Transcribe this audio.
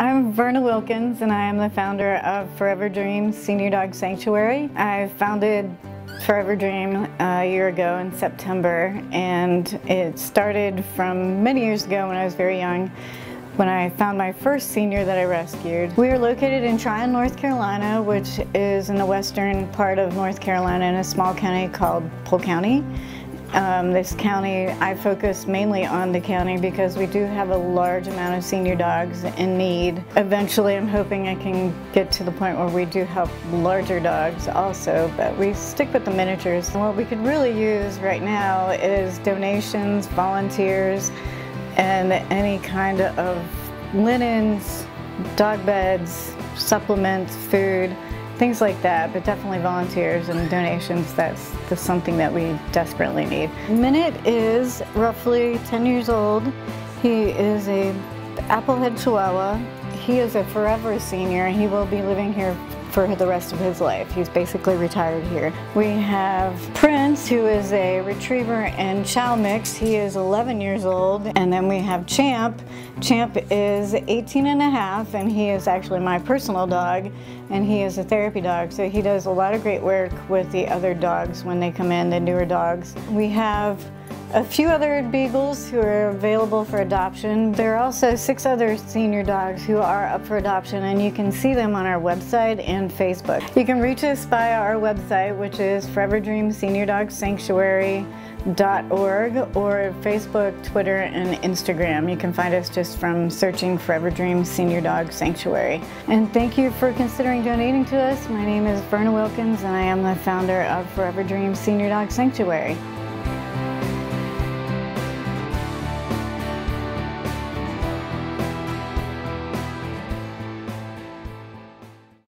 I'm Verna Wilkins and I am the founder of Forever Dream Senior Dog Sanctuary. I founded Forever Dream uh, a year ago in September and it started from many years ago when I was very young when I found my first senior that I rescued. We are located in Tryon, North Carolina, which is in the western part of North Carolina in a small county called Polk County. Um, this county, I focus mainly on the county because we do have a large amount of senior dogs in need. Eventually I'm hoping I can get to the point where we do help larger dogs also, but we stick with the miniatures. And what we could really use right now is donations, volunteers, and any kind of linens, dog beds, supplements, food things like that, but definitely volunteers and donations, that's, that's something that we desperately need. Minute is roughly 10 years old. He is a Applehead Chihuahua. He is a forever senior and he will be living here for the rest of his life. He's basically retired here. We have Prince, who is a retriever and chow mix. He is 11 years old. And then we have Champ. Champ is 18 and a half, and he is actually my personal dog, and he is a therapy dog. So he does a lot of great work with the other dogs when they come in, the newer dogs. We have a few other beagles who are available for adoption. There are also six other senior dogs who are up for adoption and you can see them on our website and Facebook. You can reach us by our website which is Forever Dream Senior Dog Sanctuary org or Facebook, Twitter, and Instagram. You can find us just from searching Forever Dream Senior Dog Sanctuary. And thank you for considering donating to us. My name is Verna Wilkins and I am the founder of Forever Dream Senior Dog Sanctuary.